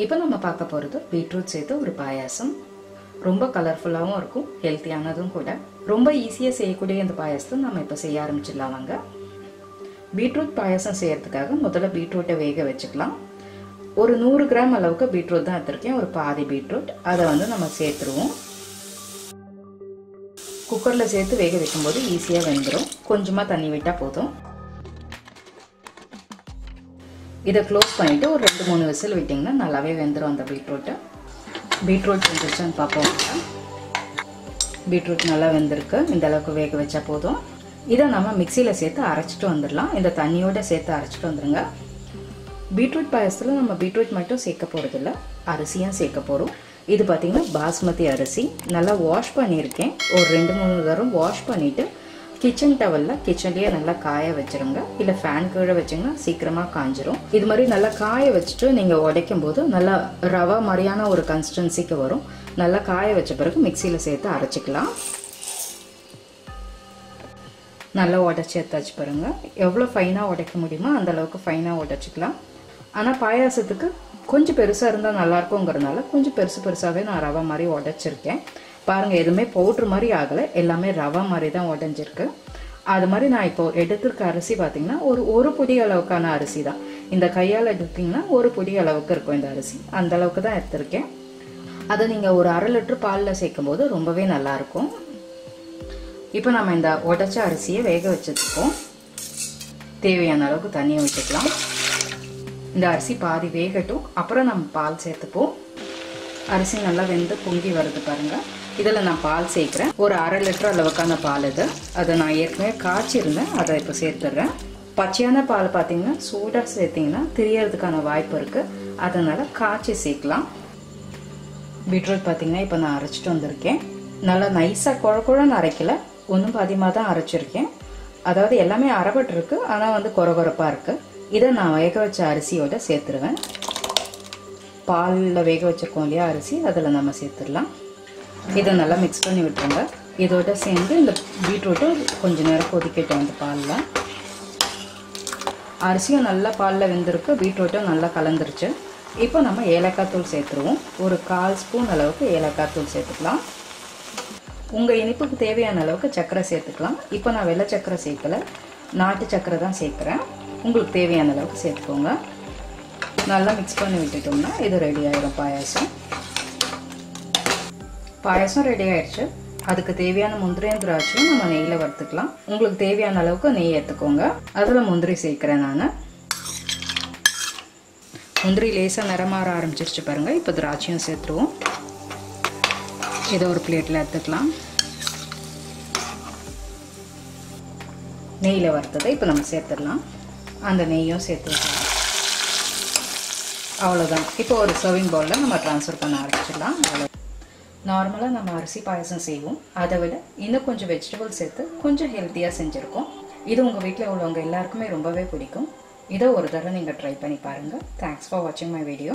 இப்போ நம்ம பார்க்க போகிறது பீட்ரூட் சேர்த்து ஒரு பாயாசம். ரொம்ப கலர்ஃபுல்லாகவும் இருக்கும் ஹெல்த்தியானதும் கூட. ரொம்ப ஈஸியாக செய்யக்கூடிய இந்த பாயாசத்தை நம்ம இப்போ செய்ய ஆரம்பிச்சிடலாம் வாங்க. பீட்ரூட் பாயாசம் செய்யறதுக்காக முதல்ல பீட்ரூட்டை வேக வச்சுக்கலாம். ஒரு நூறு கிராம் அளவுக்கு பீட்ரூட் தான் எடுத்திருக்கேன் ஒரு பாதி பீட்ரூட். அதை வந்து நம்ம சேர்த்துருவோம். குக்கரில் சேர்த்து வேக வைக்கும்போது ஈஸியாக வெந்துடும் கொஞ்சமாக தண்ணி விட்டால் போதும். இதை க்ளோஸ் பண்ணிவிட்டு ஒரு ரெண்டு மூணு விசில் விட்டிங்கன்னா நல்லாவே வெந்துடும் அந்த பீட்ரூட்டை. பீட்ரூட் வெந்துருச்சான்னு பார்ப்போம். பீட்ரூட் நல்லா வெந்திருக்கு. இந்த அளவுக்கு வேக வச்சா போதும். இதை நம்ம மிக்சியில் சேர்த்து அரைச்சிட்டு வந்துடலாம். இந்த தண்ணியோட சேர்த்து அரைச்சிட்டு வந்துடுங்க பீட்ரூட் பாயசத்தில் நம்ம பீட்ரூட் மட்டும் சேர்க்க போகிறதில்ல அரிசியும் சேர்க்க போகிறோம் இது பார்த்திங்கன்னா பாஸ்மதி அரிசி. நல்லா வாஷ் பண்ணியிருக்கேன். ஒரு ரெண்டு மூணு தரம் வாஷ் பண்ணிவிட்டு கிச்சன் டவலில் கிச்சன்லேயே நல்லா காய வச்சுருங்க. இல்லை ஃபேன் கீழே வச்சிங்கன்னா சீக்கிரமாக காஞ்சிரும். இது மாதிரி நல்லா காய வச்சுட்டு நீங்கள் உடைக்கும் போது நல்லா ரவா மாதிரியான ஒரு கன்சிஸ்டன்சிக்கு வரும். நல்லா காய வச்ச பிறகு மிக்சியில் சேர்த்து அரைச்சிக்கலாம். நல்லா உடச்சி எடுத்தாச்சு பாருங்க. எவ்வளோ ஃபைனாக உடைக்க முடியுமோ அந்தளவுக்கு ஃபைனாக உடைச்சிக்கலாம். ஆனால் பாயாசத்துக்கு கொஞ்சம் பெருசாக இருந்தால் நல்லாயிருக்குங்கிறதுனால கொஞ்சம் பெருசு பெருசாகவே நான் ரவை மாதிரி உடைச்சிருக்கேன். பாருங்கள் எதுவுமே பவுட்ரு மாதிரி ஆகலை. எல்லாமே ரவா மாதிரி தான் உடஞ்சிருக்கு. அது மாதிரி நான் இப்போது எடுத்திருக்க அரிசி பார்த்தீங்கன்னா ஒரு ஒரு பொடி அளவுக்கான அரிசி தான். இந்த கையால் எடுத்தீங்கன்னா ஒரு பொடி அளவுக்கு இருக்கும் இந்த அரிசி. அந்த அளவுக்கு தான் எடுத்திருக்கேன். அதை நீங்கள் ஒரு அரை லிட்டர் பாலில் சேர்க்கும் போது ரொம்பவே நல்லாயிருக்கும் இப்போ நம்ம இந்த உடச்ச அரிசியை வேக வச்சுருக்கோம் தேவையான அளவுக்கு தண்ணியை வச்சுக்கலாம் இந்த அரிசி பாதி வேகட்டும். அப்புறம் நம்ம பால் சேர்த்துப்போம். அரிசி நல்லா வெந்து பொங்கி வருது பாருங்கள் இதில் நான் பால் சேர்க்குறேன். ஒரு அரை லிட்டர் அளவுக்கான பால் இது. அதை நான் ஏற்கனவே காய்ச்சிருந்தேன். அதை இப்போ சேர்த்துடுறேன். பச்சையான பால் பார்த்தீங்கன்னா சூடாக சேர்த்திங்கன்னா தெரியறதுக்கான வாய்ப்பு இருக்குது அதனால் காய்ச்சி சேர்க்கலாம். பீட்ரூட் பார்த்தீங்கன்னா இப்போ நான் அரைச்சிட்டு வந்திருக்கேன். நல்லா நைஸாக குழ குழன்னு அரைக்கல. ஒன்றும் பாதியமாக தான் அரைச்சிருக்கேன். அதாவது எல்லாமே அரைப்பட்டிருக்கு ஆனால் வந்து குறகுறப்பாக இருக்குது இதை நான் வேக வச்ச அரிசியோட சேர்த்துருவேன். பாலில் வேக வச்சுருக்கோம் இல்லையா அரிசி. அதில் நம்ம சேர்த்துடலாம். இதை நல்லா மிக்ஸ் பண்ணி விட்டுருங்க. இதோட சேர்ந்து இந்த பீட்ரூட்டும் கொஞ்சம் நேரம் கொதிக்கட்டும் அந்த பாலில். அரிசியும் நல்லா பாலில் வெந்திருக்கு பீட்ரூட்டும் நல்லா கலந்துருச்சு. இப்போ நம்ம ஏலக்காய் தூள் சேர்த்துருவோம். ஒரு கால் ஸ்பூன் அளவுக்கு ஏலக்காய் தூள் சேர்த்துக்கலாம். உங்கள் இனிப்புக்கு தேவையான அளவுக்கு சர்க்கரை சேர்த்துக்கலாம். இப்போ நான் வெள்ளை சர்க்கரை சேர்க்கலை நாட்டு சர்க்கரை தான் சேர்க்குறேன். உங்களுக்கு தேவையான அளவுக்கு சேர்த்துக்கோங்க. நல்லா மிக்ஸ் பண்ணி விட்டுட்டோம்னா இது ரெடி ஆகிடும் பாயாசம். பாயசம் ரெடி ஆயிடுச்சு. அதுக்கு தேவையான முந்திரியும் திராட்சையும் நம்ம நெய்யில் வறுத்துக்கலாம். உங்களுக்கு தேவையான அளவுக்கு நெய் எடுத்துக்கோங்க அதில் முந்திரி சேர்க்குறேன் நான். முந்திரி லேசாக நிறமாற ஆரம்பிச்சிருச்சு பாருங்கள் இப்போ திராட்சையும் சேர்த்துருவோம். இதை ஒரு பிளேட்டில் எடுத்துக்கலாம். நெய்யில் வறுத்ததை இப்போ நம்ம சேர்த்துடலாம். அந்த நெய்யும் சேர்த்து வச்சுக்கலாம். அவ்வளோதான் இப்போ ஒரு சர்விங் பவுலில் நம்ம ட்ரான்ஸ்ஃபர் பண்ண ஆரம்பிச்சிடலாம். அவ்வளோ நார்மலாக நம்ம அரிசி பாயசம் செய்வோம். அதை விட இன்னும் கொஞ்சம் வெஜிடபிள்ஸ் சேர்த்து கொஞ்சம் ஹெல்த்தியாக செஞ்சுருக்கோம். இது உங்கள் வீட்டில் உள்ளவங்க எல்லாருக்குமே ரொம்பவே பிடிக்கும். இதை ஒரு தடவை நீங்கள் ட்ரை பண்ணி பாருங்கள் தேங்க்ஸ் ஃபார் வாட்சிங் மை வீடியோ